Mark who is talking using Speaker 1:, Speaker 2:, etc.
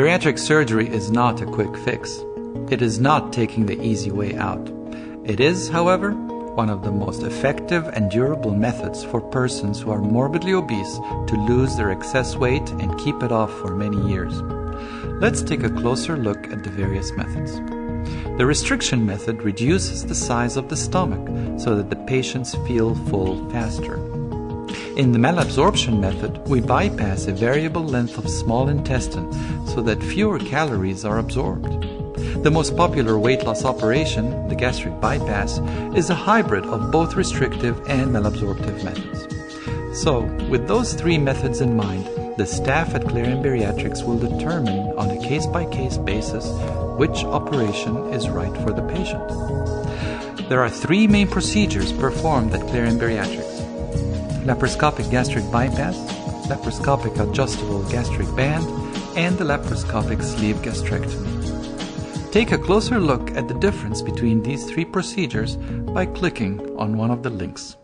Speaker 1: Bariatric surgery is not a quick fix. It is not taking the easy way out. It is, however, one of the most effective and durable methods for persons who are morbidly obese to lose their excess weight and keep it off for many years. Let's take a closer look at the various methods. The restriction method reduces the size of the stomach so that the patients feel full faster. In the malabsorption method, we bypass a variable length of small intestine so that fewer calories are absorbed. The most popular weight loss operation, the gastric bypass, is a hybrid of both restrictive and malabsorptive methods. So, with those three methods in mind, the staff at Clarian Bariatrics will determine on a case by case basis which operation is right for the patient. There are three main procedures performed at Clarian Bariatrics laparoscopic gastric bypass, laparoscopic adjustable gastric band, and the laparoscopic sleeve gastrectomy. Take a closer look at the difference between these three procedures by clicking on one of the links.